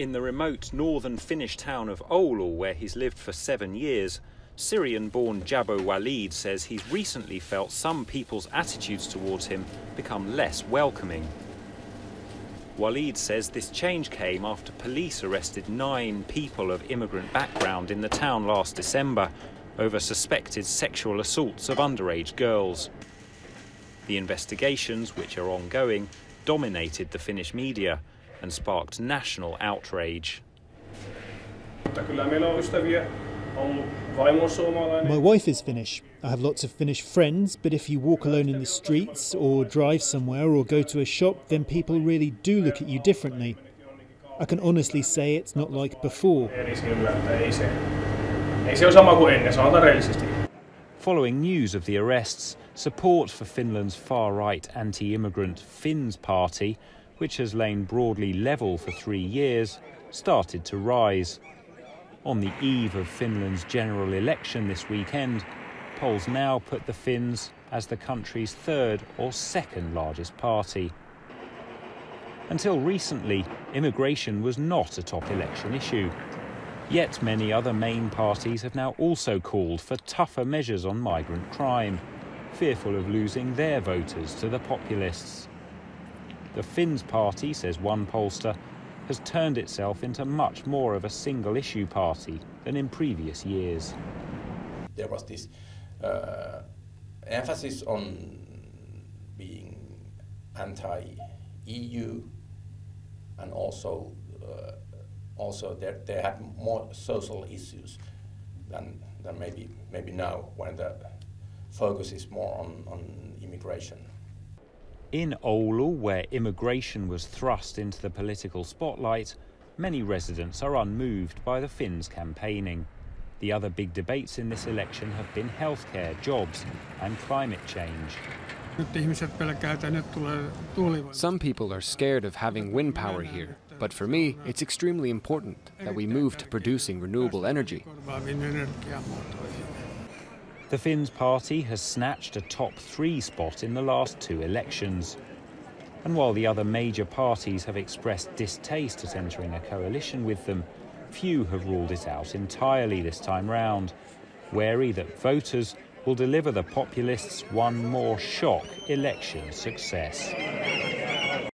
In the remote northern Finnish town of Oulu, where he's lived for seven years, Syrian born Jabo Waleed says he's recently felt some people's attitudes towards him become less welcoming. Waleed says this change came after police arrested nine people of immigrant background in the town last December over suspected sexual assaults of underage girls. The investigations, which are ongoing, dominated the Finnish media and sparked national outrage. My wife is Finnish. I have lots of Finnish friends, but if you walk alone in the streets or drive somewhere or go to a shop, then people really do look at you differently. I can honestly say it's not like before. Following news of the arrests, support for Finland's far right anti immigrant Finns Party, which has lain broadly level for three years, started to rise. On the eve of Finland's general election this weekend, polls now put the Finns as the country's third or second largest party. Until recently, immigration was not a top election issue. Yet many other main parties have now also called for tougher measures on migrant crime, fearful of losing their voters to the populists. The Finns party, says one pollster, has turned itself into much more of a single issue party than in previous years. There was this uh, emphasis on being anti EU and also uh, also there, they had more social issues than, than maybe maybe now when the focus is more on, on immigration. In Oulu, where immigration was thrust into the political spotlight, many residents are unmoved by the Finns campaigning. The other big debates in this election have been healthcare, jobs, and climate change. Some people are scared of having wind power here, but for me, it's extremely important that we move to producing renewable energy. The Finns party has snatched a top three spot in the last two elections. And while the other major parties have expressed distaste at entering a coalition with them, few have ruled it out entirely this time round, wary that voters will deliver the populists one more shock election success.